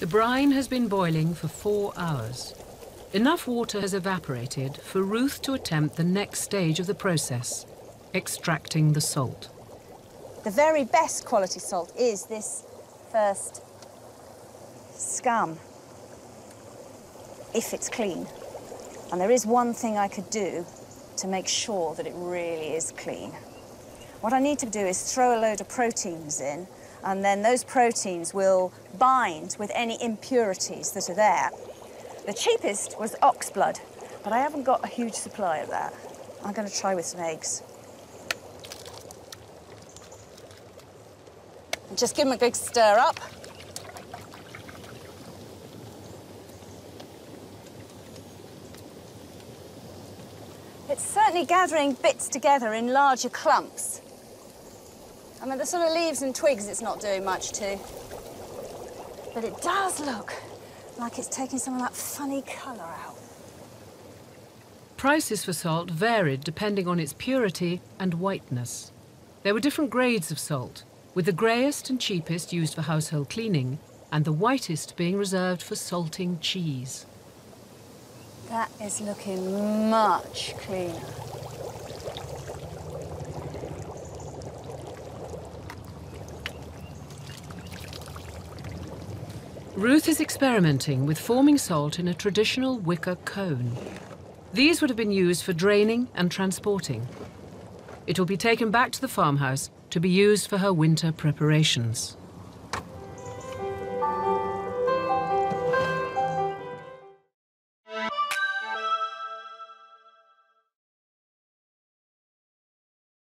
The brine has been boiling for four hours. Enough water has evaporated for Ruth to attempt the next stage of the process, extracting the salt. The very best quality salt is this first scum, if it's clean. And there is one thing I could do to make sure that it really is clean. What I need to do is throw a load of proteins in, and then those proteins will bind with any impurities that are there. The cheapest was ox blood, but I haven't got a huge supply of that. I'm going to try with some eggs. Just give them a big stir up. It's certainly gathering bits together in larger clumps. I mean, the sort of leaves and twigs it's not doing much to. But it does look like it's taking some of that funny colour out. Prices for salt varied depending on its purity and whiteness. There were different grades of salt, with the greyest and cheapest used for household cleaning, and the whitest being reserved for salting cheese. That is looking much cleaner. Ruth is experimenting with forming salt in a traditional wicker cone. These would have been used for draining and transporting. It will be taken back to the farmhouse to be used for her winter preparations.